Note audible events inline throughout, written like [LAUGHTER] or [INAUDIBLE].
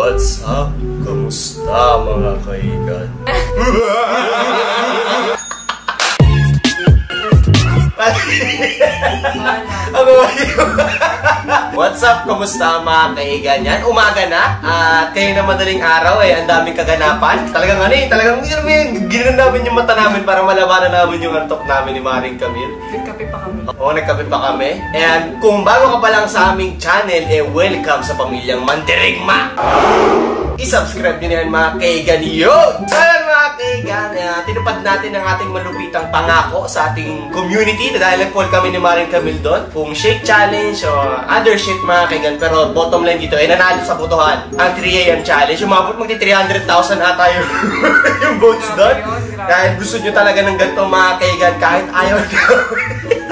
What's up? Kamusta mga kaigan? Ako [LAUGHS] [LAUGHS] What's up? Kamusta mga kaigan yan? Umaga na at kayo na madaling araw eh, ang daming kaganapan. Talagang ano eh, talagang yun, yun, ginanon namin yung mata namin para malabanan namin yung antok namin ni Maring Camille. Nagkape pa kami. Oo, nagkape pa kami. And kung bago ka pa lang sa aming channel, eh welcome sa pamilyang Mandirigma! I-subscribe nyo na yan mga kaigan yun! So yan mga kaigan, eh, tinupad natin ang ating malupitang pangako sa ating community dahil nag-call kami ni Maring Camille doon. Kung shake challenge o other shit mga kaigan. Pero bottom line dito, eh nanalo sa botohan ang 3am challenge. Umabot magti 300,000 ata yung, [LAUGHS] yung votes doon. Dahil gusto nyo talaga ng ganito mga kaigan kahit ayaw nyo. [LAUGHS]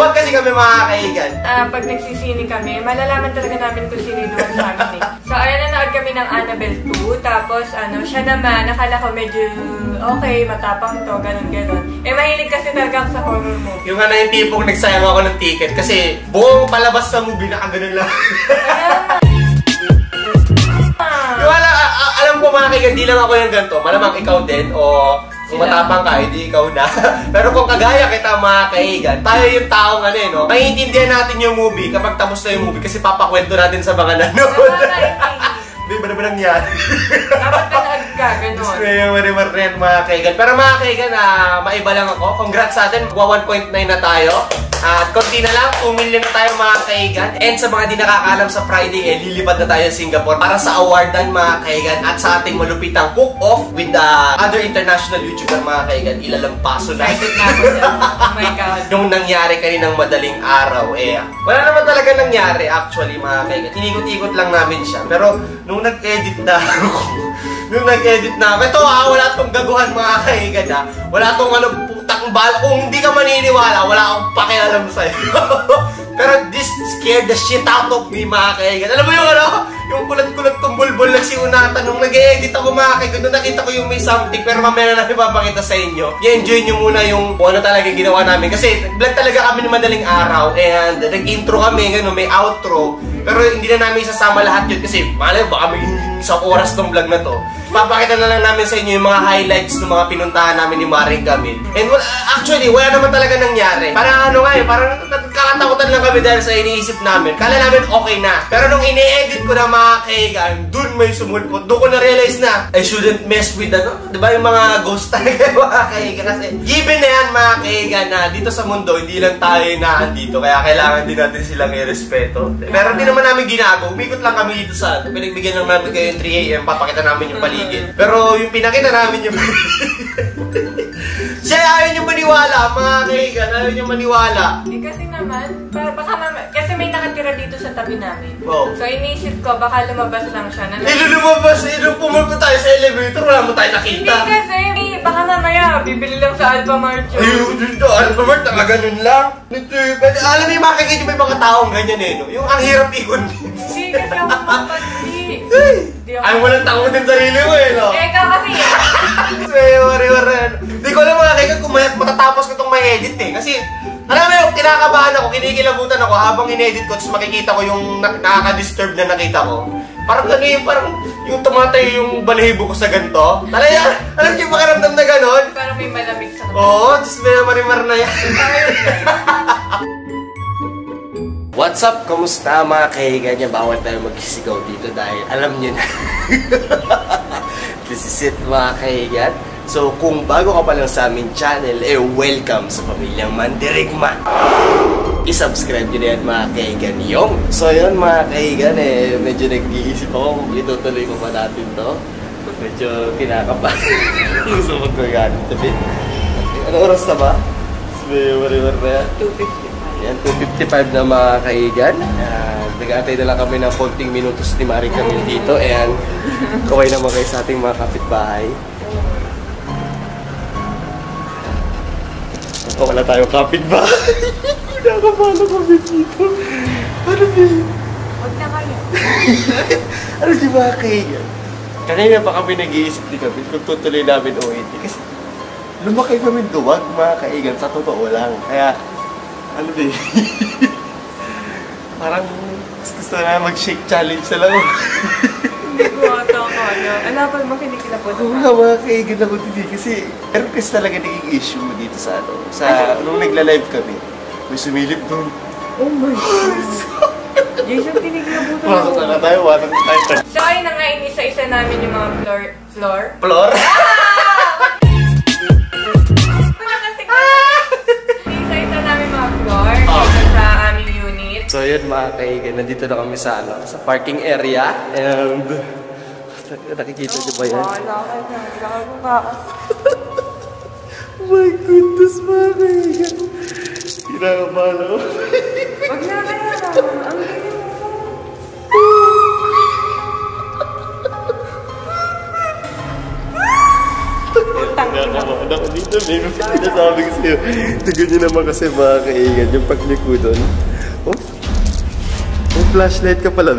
Huwag kasi kami mga kaigan. Ah, pag nagsisini kami, malalaman talaga namin kung sino yung duwan sa amin eh. So, ayan, nanood kami ng Annabelle 2. Tapos, ano, siya naman, nakala ko medyo okay, matapang to, ganun-ganun. Eh, mahilig kasi talaga ako sa horror movie. Yung ano yung tipong nagsayang ako ng ticket kasi buong palabas sa movie nakaganon lang. Yung ala, a- a- alam ko mga kaigan, di lang ako yung ganito. Malamang ikaw din o kung matapang ka, hindi ikaw na. [LAUGHS] Pero kung kagaya kita mga kaigan, tayo yung taong ano eh, no? Maiintindihan natin yung movie kapag tapos na yung movie kasi papakwento natin sa mga nanonood. [LAUGHS] Di ba naman nangyari? Dapat nanood ka, ganun. ko yung mga kaigan. Pero mga kaigan, ah, maiba lang ako. Congrats sa atin. Magwa 1.9 na tayo. At konti na lang, 2 million na tayo mga kaigan. And sa mga di nakakaalam sa Friday, eh, lilipad na tayo sa Singapore para sa awardan mga kaigan at sa ating malupitang cook-off with the other international YouTuber mga kaigan. Ilalampaso na. Excited na ako. Oh my God. Nung nangyari kaninang madaling araw, eh, wala naman talaga nangyari actually mga kaigan. Inikot-ikot lang namin siya. Pero nung nag-edit na ako, [LAUGHS] nung nag-edit na ako, ito ah, wala tong gaguhan mga kaigan ah. Wala tong ano, putang bal. Kung hindi ka maniniwala, wala akong pakialam sa'yo. [LAUGHS] Pero this scared the shit out of me mga kaigan. Alam mo yung ano? Yung kulat-kulat kong bulbul nagsiunatan nung nag-edit ako mga kaigan. Nung nakita ko yung may something pero mamaya na natin ipapakita sa inyo. I-enjoy nyo muna yung ano talaga ginawa namin. Kasi vlog talaga kami ng madaling araw and nag-intro kami, gano'n, may outro. Pero hindi na namin isasama lahat yun kasi malay baka may isang oras tong vlog na to. Papakita na lang namin sa inyo yung mga highlights ng mga pinuntahan namin ni Maring Camille. And well, actually, wala naman talaga nangyari. Parang ano nga eh, parang kakatakutan lang kami dahil sa iniisip namin. Kala namin okay na. Pero nung ini-edit ko na mga kaigan, dun may sumulpot. Doon ko na-realize na I shouldn't mess with ano, di ba yung mga ghost [LAUGHS] talaga mga kaigan. Kasi given na yan mga kaigan na dito sa mundo, hindi lang tayo na andito. Kaya kailangan din natin silang i-respeto. Pero hindi naman namin ginago. Umikot lang kami dito sa ano. Pinagbigyan lang namin kayo yung 3am. Papakita namin yung paligid. Pero yung pinakita namin yung [LAUGHS] Siya ayaw niyo maniwala, mga kaigan. Ayaw niyo maniwala. Eh, kasi naman, para, baka mama, kasi may nakatira dito sa tabi namin. Wow. So, iniisip ko, baka lumabas lang siya. Na, Eh, nung lumabas, eh, nung pumunta tayo sa elevator, wala mo tayo Hindi nakita. kasi, eh, baka mamaya, bibili lang sa Alpha Mart yun. Ayun, dito, Bert, talaga nun lang. Nito, eh, alam mo yung mga kaigan, may mga taong ganyan eh, no? Yung ang hirap ikon. Hindi kasi ako mapagdi. Hindi. Ay, walang takot din sarili mo eh, no? Eh, ikaw kasi, Say, wari, wari. Hindi ko alam mga kaigan kung matatapos ko itong may edit eh. Kasi, alam mo yung kinakabahan ako, kinikilabutan ako habang in-edit ko, tapos makikita ko yung na- nakaka-disturb na nakita ko. Parang ano yung, parang yung tumatay yung balahibo ko sa ganito. Talaga, alam niyo yung pakiramdam na ganon? parang may malamig sa Oo, tapos may marimar na yan. [LAUGHS] What's up? Kumusta mga kaigan niya? Bawal tayo magsisigaw dito dahil alam niyo na. [LAUGHS] This is it mga kaigan. So kung bago ka pa lang sa aming channel, eh welcome sa pamilyang Mandirigma. I-subscribe nyo na yan mga kaigan yung. So yun mga kaigan eh, medyo nag-iisip ako kung itutuloy ko pa natin to. Medyo kinakabahan. Gusto mo yan. Tabi. Ano oras na ba? May wari-wari na yan. 255. Yan, 2.55 na mga kaigan. Yan, nag-aantay na lang kami ng konting minutos ni Maring Camille dito. Ayan, kaway naman kayo sa ating mga kapitbahay. Oh, wala tayong kapitbahay. [LAUGHS] Nakapalo kami dito. Ano ba? Huwag na kayo. [LAUGHS] Ano ba kaigan? Kanina pa kami nag-iisip ni Camille kung tutuloy namin o hindi. Kasi lumaki kami duwag mga kaigan sa totoo lang. Kaya, ano ba? [LAUGHS] Parang gusto na mag-shake challenge na lang. Hindi ko Wala pang makinig na po. Oo nga, mga kaigan ako din kasi meron kasi talaga naging issue dito sa ano, sa, nung nagla-live kami, may sumilip doon. Oh my God. Jason, tinigilabutan Pasok ako. na tayo, walang tayo. So, ayun na nga, inisa-isa namin yung mga floor. Floor? Floor? [LAUGHS] Unit. So yun mga kaigan, nandito na kami sa ano, sa parking area and nakikita niyo ba yan? Wala ka na. Gago ka. My goodness mga kaigan. Kinakabahan ako. Wag na kaya na. Ang galing ako dito, baby. Sinasabi ko sa'yo. Tignan niyo naman kasi mga kaigan, yung pagliko doon. Oh, flashlight ka pala.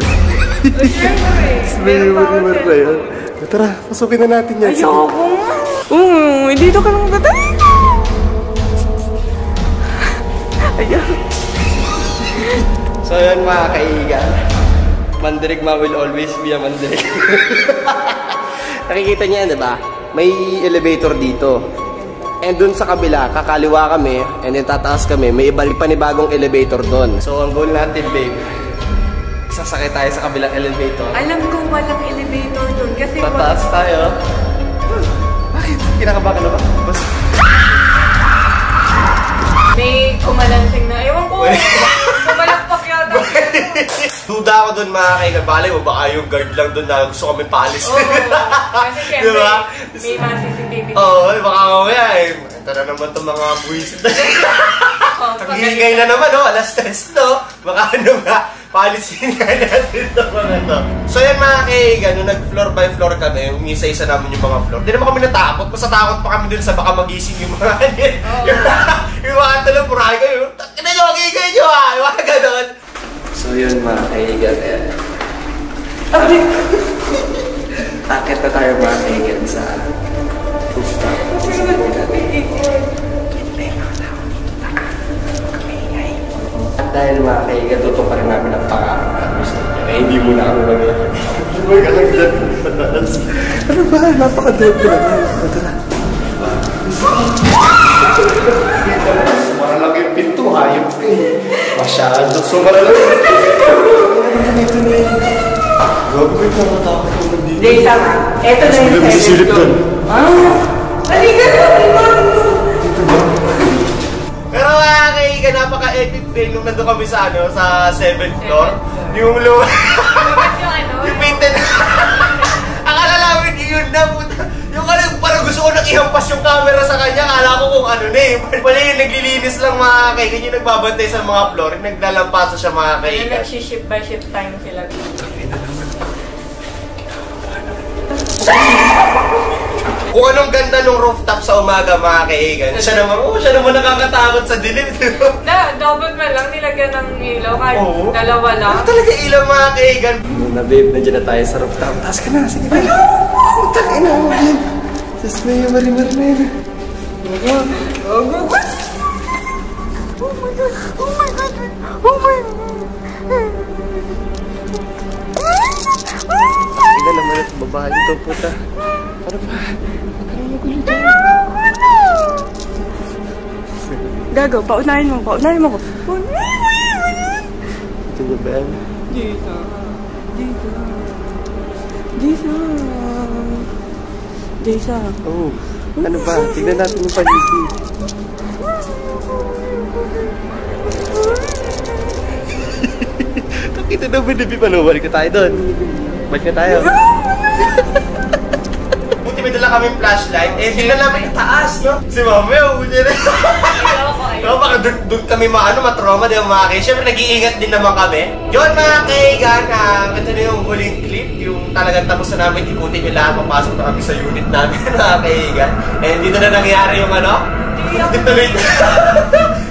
May Meron pa yan. Tara, pasukin na natin yan. Ayoko nga. Oo, dito ka lang tatay. Ayaw. So yun mga kaigan, Mandirigma will always be a mandirig. [LAUGHS] Nakikita niya yan, di ba? May elevator dito. And dun sa kabila, kakaliwa kami, and then tataas kami, may ibalik panibagong elevator doon. So ang goal natin, babe, sasakay tayo sa kabilang elevator. Alam ko walang elevator doon kasi Tataas tayo. Bakit? Kinakabakan na ba? Basta. may kumalansing na. Ewan ko. Kumalakpak [LAUGHS] yata. [LAUGHS] Duda ako doon mga kaigan. Balay mo, baka yung guard lang doon na gusto kami paalis. Oo. Kasi [LAUGHS] syempre, Diba? may mga CCTV. Oo, oh, baka mamaya eh. Ito na naman itong mga buwisit na. Oh, Naghihingay na naman, oh. Alas tres, no? Baka ano nga, palisin [LAUGHS] nga natin ito mga to. So yan mga kaigan, nung nag-floor by floor kami, umisa-isa namin yung mga floor. Hindi naman kami natakot, basta takot pa kami dun sa baka magising yung mga [LAUGHS] kanyan. Oo. yung, yung mga tulong purahe kayo, takin na nyo, kigay nyo ah! Yung mga ganon. So yun mga kaigan, eh. [LAUGHS] Takit na tayo mga kaigan sa rooftop. Dahil mga kaigan, totoo pa rin namin ang pangarap sa inyo. Eh, hindi mo na ka lang dyan. Ano ba? Napaka-dood ko naman. Ito na. Yung pinto, hayop ka eh. Masyado. Sumara lang yung pinto. Dito na yun. Gago ko yung nakatakot ko man dito. Hindi, sama. Ito na yung sisilip seventh doon. Ah! Halika na! Mga kaigan, napaka-epic din nung nandun kami sa ano, sa 7th floor. Yung. Lumabas yung ano? [LAUGHS] yung painted. [LAUGHS] Akala namin yun na puta. Yung ano, parang gusto ko nang ihampas yung camera sa kanya. Akala ko kung ano na eh. [LAUGHS] Pala yung naglilinis lang mga kaigan. Yung nagbabantay sa mga floor. Yung naglalampasa siya mga Ayun, kaigan. nag-ship by ship time sila. Kung anong ganda ng rooftop sa umaga mga kaigan. Siya naman, oh, siya naman nakakatakot sa dilim. Na, double man lang nilagyan ng ilaw kahit Oo. dalawa lang. Ano talaga ilang mga kaigan? Na babe, nandiyan na tayo sa rooftop. Taas ka na, sige na. Utak ina mo, babe. Sus, may marimar na yun. Ina naman at babae ito, puta. Ano ba? Gago, paunahin mo, paunahin mo ko. Ito ba ba? Dito. Dito. Dito. Dito. Oo. Ano ba? Tignan natin yung paligid. [LAUGHS] Nakita na ba nabi pala? Balik na tayo doon. Balik na tayo. [LAUGHS] Buti may dala kaming flashlight. Eh, tingnan namin yung taas, no? Si Mami, oh, buti na. [LAUGHS] No, baka doon, doon kami maano, matroma din mga kay. Siyempre, nag-iingat din naman kami. Yun mga kaigan, uh, ito na yung huling clip. Yung talagang tapos na namin ikutin yung lahat. Papasok na kami sa unit namin, [LAUGHS] mga kaigan. And dito na nangyari yung ano? Dito tuloy na.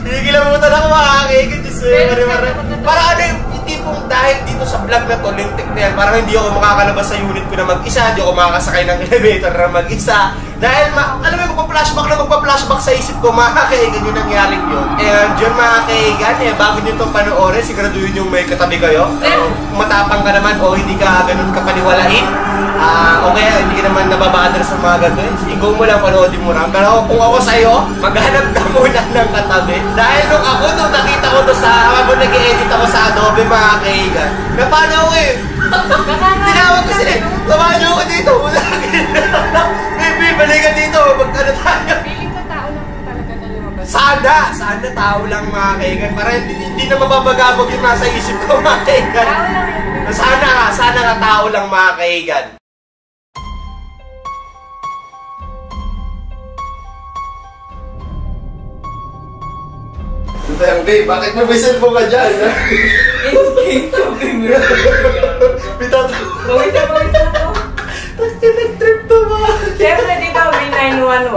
Hinigilamutan ako mga kaigan. Diyos ko, mare, mare. Para ano yung dahil dito sa vlog na to, lintik na yan, parang hindi ako makakalabas sa unit ko na mag-isa, hindi ako makakasakay ng [LAUGHS] elevator na mag-isa. Dahil, ma alam mo, magpa-flashback na magpa-flashback sa isip ko, [LAUGHS] mga kaigan yung nangyaring yun. And yun mga kaigan, eh, bago nyo itong panoorin, siguraduhin yung may katabi kayo. Eh. Matapang ka naman o hindi ka ganun kapaniwalain. Ah, okay, hindi ka naman nababother sa mga ganito. eh. Ikaw mo lang, panoodin mo lang. Pero kung ako sa'yo, maghanap ka [LAUGHS] muna ng katabi. Dahil nung ako, nung nakita ko to sa, habang nag-edit ako sa Adobe, mga kaigan, napano eh. Tinawag ko sila, samahan niyo ako dito. Wala [LAUGHS] Baby, balikan dito. Mag ano tayo. Feeling ko tao lang talaga na lumabas. Sana, sana tao lang mga kaigan. Para hindi, hindi na mababagabag yung nasa isip ko mga kaigan. Tao lang yun. Sana sana nga tao lang mga kaigan. Tayang bakit may cellphone ka dyan? Escape sabi mo. Pitat. Pawis na pawis na to. Tapos trip to ba? Siyempre, di ba, B911?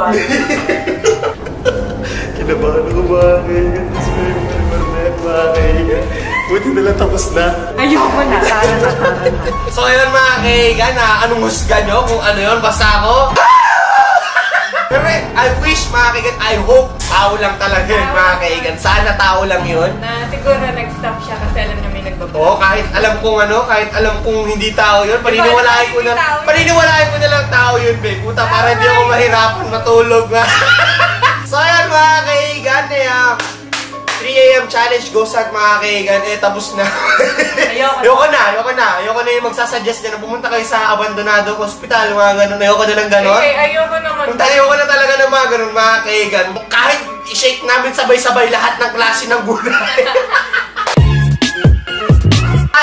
[LAUGHS] Kinabahan ako kaigan. Tapos may mga kaigan. Buti na lang tapos na. Ayoko na, tara na, tara na. So ayun mga kaigan, ha, anong husga nyo kung ano yun, basta ako. Pero I wish mga kaigan, I hope tao lang talaga yun mga kaigan. Sana tao lang yun. Na siguro nag-stop siya kasi alam niya may nagbablog. Oo, kahit alam kong ano, kahit alam kong hindi tao yun, paniniwalain ko na, paniniwalain ko na lang tao yun, babe. Puta, para hindi ako mahirapan matulog nga. [LAUGHS] so ayan mga kaigan, eh, ah, 3 a.m. challenge goes out mga kaigan, eh tapos na. Ayoko na. ayoko na, ayoko na. Ayoko na yung magsasuggest na pumunta kayo sa abandonado hospital, mga ganun. Ayoko na ng ganun. Eh, ayoko naman. Kung tayo ko na talaga ng mga ganun, mga kaigan. Kahit i-shake namin sabay-sabay lahat ng klase ng gulay. [LAUGHS]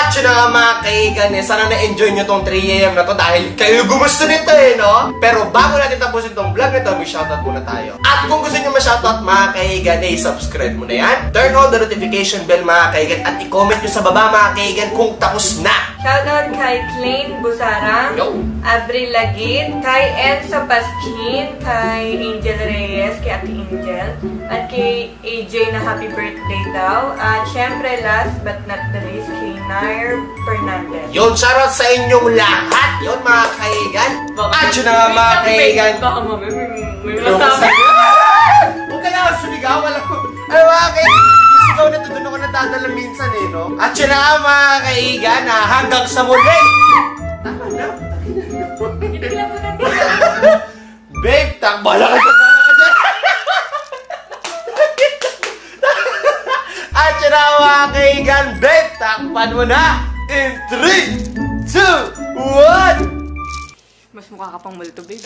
At yun na nga mga kaigan eh, sana na-enjoy nyo tong 3am na to dahil kayo gumusto nito eh, no? Pero bago natin tapusin tong vlog na to, may shoutout muna tayo. At kung gusto nyo ma-shoutout mga kaigan, eh, subscribe mo na yan. Turn on the notification bell mga kaigan at i-comment nyo sa baba mga kaigan kung tapos na. Shoutout kay Klein Busarang, Yo! Avril Lagit, kay Enzo Pasquin, kay Angel Reyes, kay Ate Angel, at kay AJ na happy birthday daw. At syempre, last but not the least, Nair Fernandez. Yun, shoutout sa inyong lahat. Yun mga kaigan. At yun na nga mga kaigan. Baka mami, may, masabi. [LAUGHS] Huwag ka na ako sumigaw. Wala ko. Ay, mga kaigan. Sigaw na to, doon ako nadadala minsan eh, no? At yun na nga mga kaigan, na hanggang sa muli. Tama na. Babe, takbala ka raw kaigan Blake. Takpan mo na in 3, 2, 1! Mas mukha ka pang multo, babe.